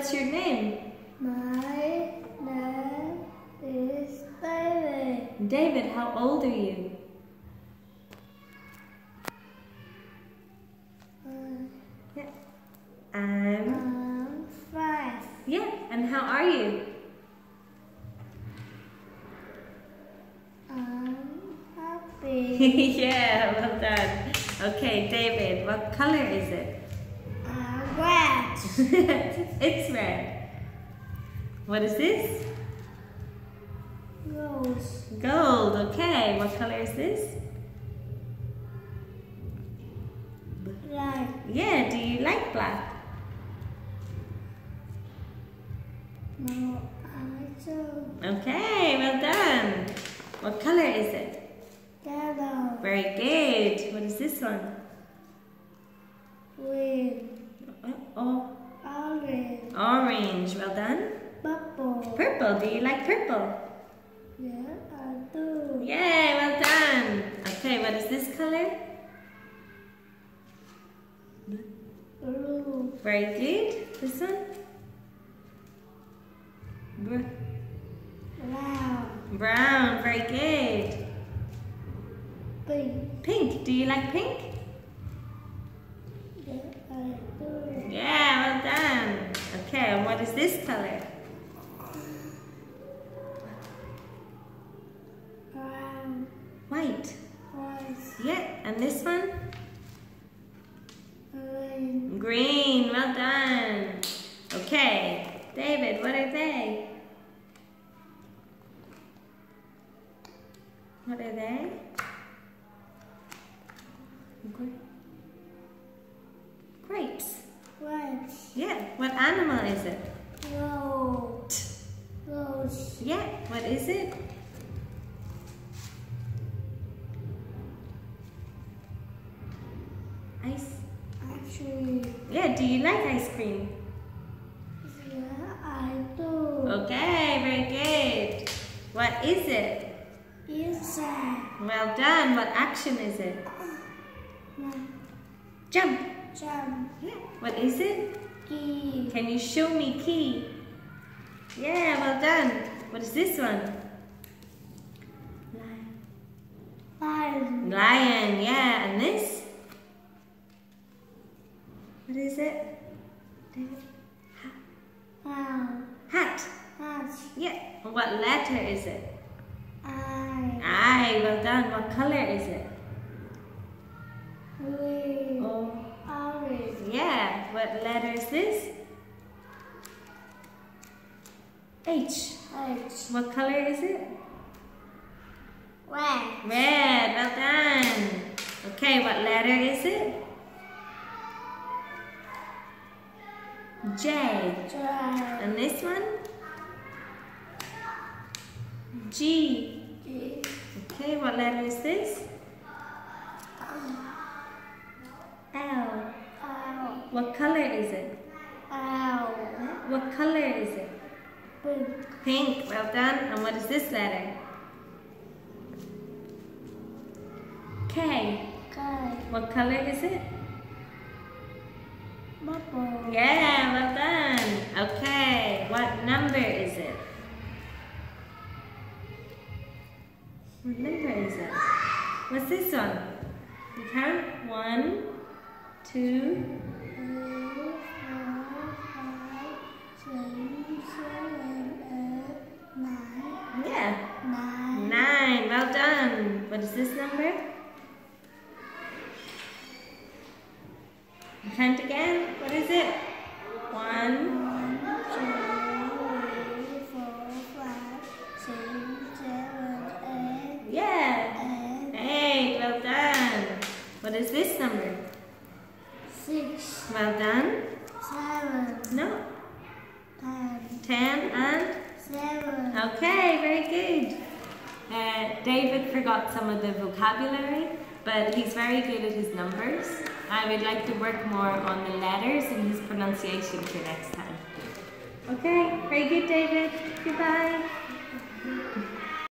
What's your name? My name is David. David, how old are you? Uh, Yeah. I'm. I'm five. Yeah, and how are you? I'm happy. yeah, well done. Okay, David, what color is it? I'm red. it's red. What is this? Rose. Gold. Okay, what color is this? Black. Yeah, do you like black? No, I do. Okay, well done. What color is it? Yellow. Very good. What is this one? Green. Oh, Orange. orange. Well done. Purple. Purple. Do you like purple? Yeah, I do. Yay, well done. Okay, what is this color? Blue. Very good. This one? Br- Brown. Brown. Very good. Pink. Pink. Do you like pink? Yeah, I do. Yeah, well done. Okay, and what is this color? Brown. White. White. Yeah, and this one? Green. Green. Well done. Okay, David, what are they? What are they? Gra- White. Yeah, what animal is it? Rose. Rose. Yeah, what is it? Ice. Actually, Yeah, do you like ice cream? yeah, I do. Okay, very good. What is it? Inside. Well done. What action is it? Jump. What is it? Key. Can you show me key? Yeah, well done. What is this one? Lion. Lion. Lion, yeah. And this? What is it? Wow. Hat. Hat. Yeah. What letter is it? I. I. Well done. What color is it? Green. Oh. Yeah. What letter is this? H. H. What color is it? Red. Red. Well done. Okay. What letter is it? J. J. And this one? G. G. Okay, what letter is this? L. What color is it? L. What color is it? Pink. Pink, well done. And what is this letter? K. K. What color is it? Purple. Yeah, well done. Okay, what number is it? What number is it? What's this one? You count? One, two, Three, four, five, six, seven, eight, nine, yeah, nine. nine. Well done. What is this number? Count again. What is it? One, One, two, three, four, five, six, seven, eight, yeah, eight, eight. Well done. What is this number? six, Well done. seven, No, ten, ten and seven. Okay, very good. Uh, David forgot some of the vocabulary, but he's very good at his numbers. I would like to work more on the letters and his pronunciation for next time. Okay, very good, David. Goodbye.